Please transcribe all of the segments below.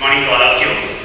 Morning to all.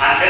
antes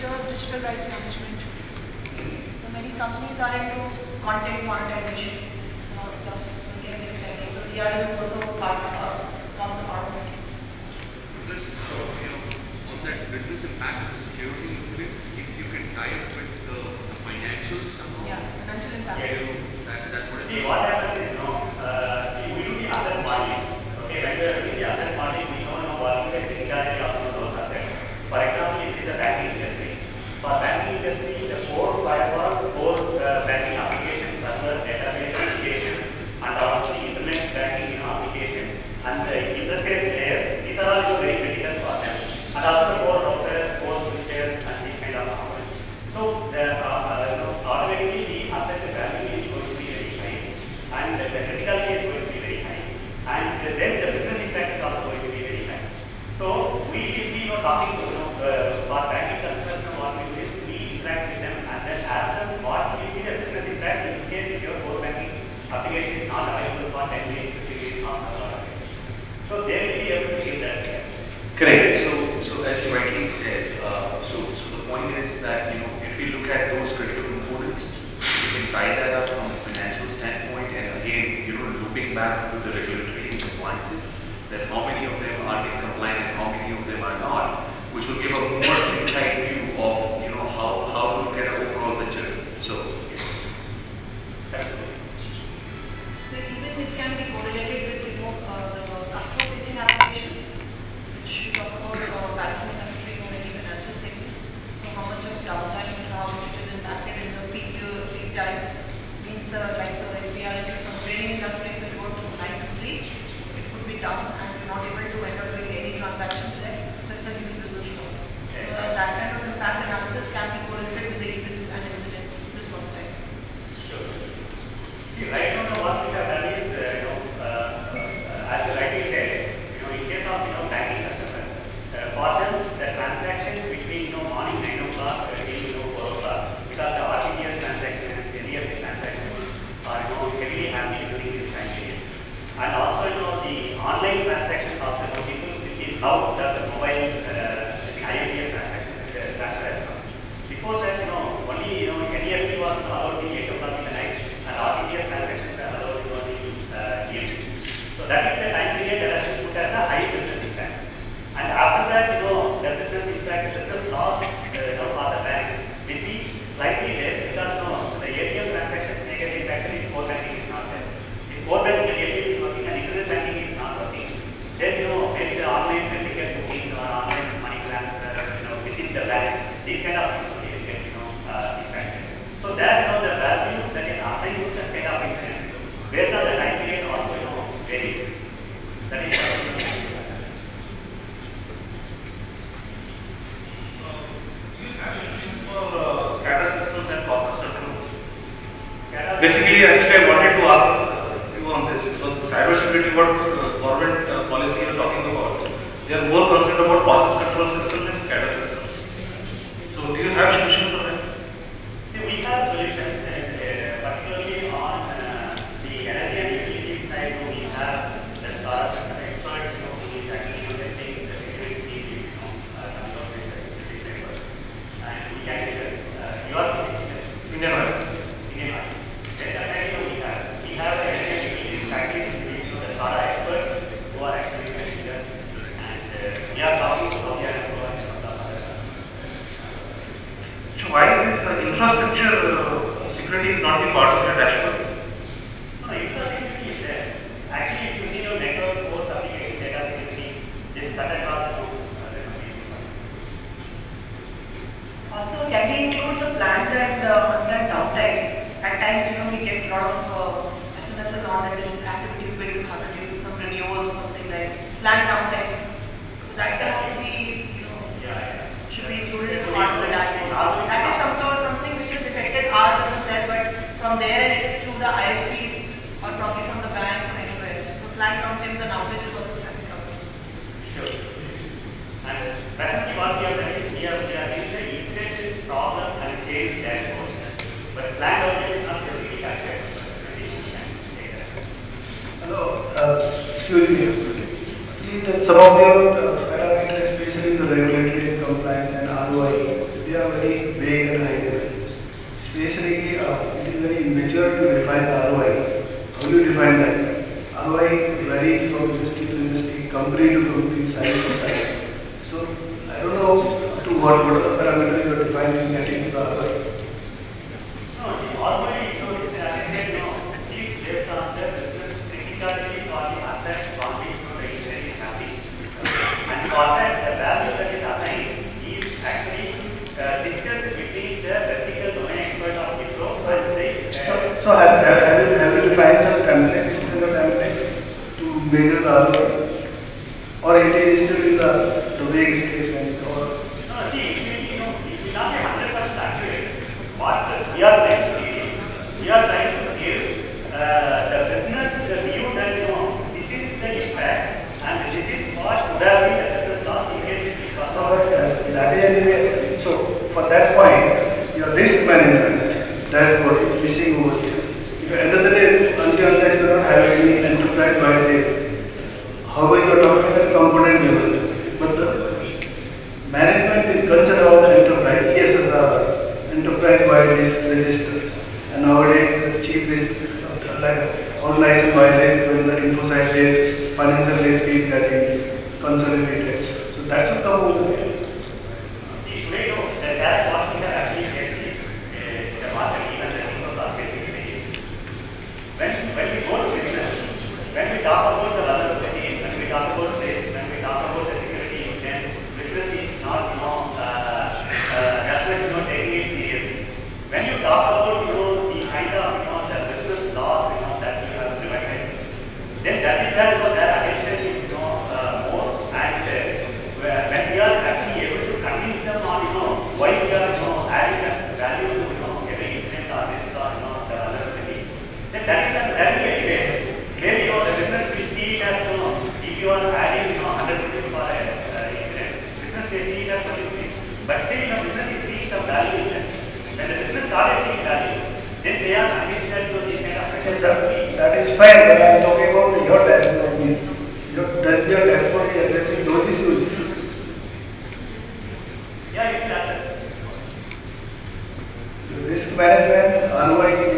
features digital rights management. So many companies are into content monetization and all stuff. So yes, exactly. So DRM is also part of the government. Plus, uh, you know, on that business impact of the security incidents, if you can tie up with the, the financials somehow. Yeah, financial impact. Yeah, you, that, that would See, what Berliner. purely executive. Some of your parameters, especially the regulatory compliance and ROI, they are very vague and high level. Especially, uh, it is very immature to define ROI. How do you define that? ROI varies from industry to industry, company to company, size to size. So, I don't know to what, what we are trying to give, uh, the business the view that you this is the impact and this is what the business uh, that is so for that point, your risk management, that's what is missing over here. If until you how are you talking about component level? But the management is concerned about the yes, rather enterprise wireless register. And nowadays, the chief is of the unlicensed when the infosite is financial risk is getting consolidated. So that's what the whole But still the business is seeing some value in that. When the business started seeing value, then they are managing that to this kind of pressure. That is fine, but I am talking about your dashboard. Your, your dashboard is addressing those issues. Yeah, you can answer. Risk management, ROI